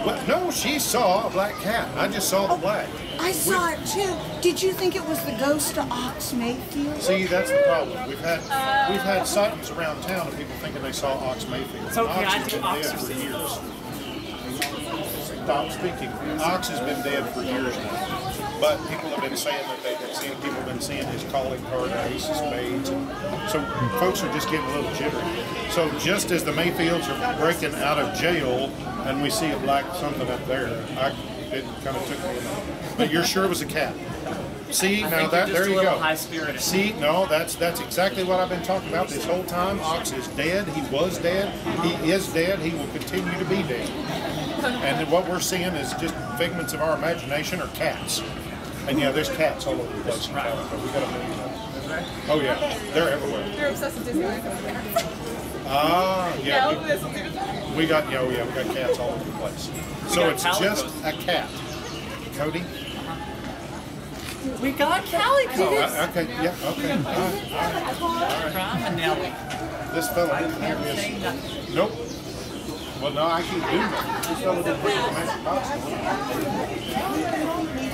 What? No, she saw a black cat. I just saw the oh, black. I saw it too. Did you think it was the ghost of Ox Mayfield? See, that's the problem. We've had we've had sightings around town of people thinking they saw Ox Mayfield. It's okay, Ox I has think been Ox dead is for safe. years. Stop speaking. Ox has been dead for years now. But people have been saying that they've been seeing people have been seeing his calling card, ace of spades. And so folks are just getting a little jittery. So just as the Mayfields are breaking out of jail and we see a black something up there, I it kind of took me a minute. But you're sure it was a cat. See I now that there a you go. high-spirited. See, no, that's that's exactly what I've been talking about this whole time. Ox is dead. He was dead. He is dead. He will continue to be dead. And then what we're seeing is just figments of our imagination or cats. And yeah, there's cats all over the place. in town, but we got a million. Oh yeah, they're everywhere. You're obsessed with Disneyland. Ah, yeah. Yeah, we- this will do that. We got, yeah, yeah, we got cats all over the place. So it's calicos. just a cat. Cody? We got Calico. Oh, uh, okay, yeah, okay. All right, all right. From Nelly. This fellow I didn't give can't me say a... nothing. Nope. Well, no, I can't do that. This fella didn't bring the.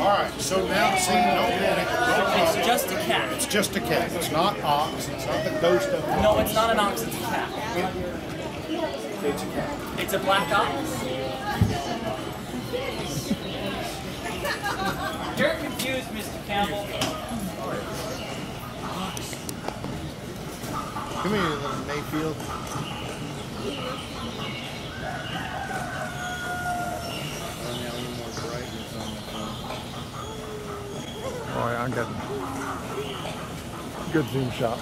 All right, so now, see, no panic, no It's just a cat. It's just a cat. It's not ox. It's not the ghost of ox. No, it's not an ox, it's a cat. It's a cat. It's a black ox. You're confused, Mr. Campbell. Come here, little Mayfield. Oh, yeah, I got good zoom shot.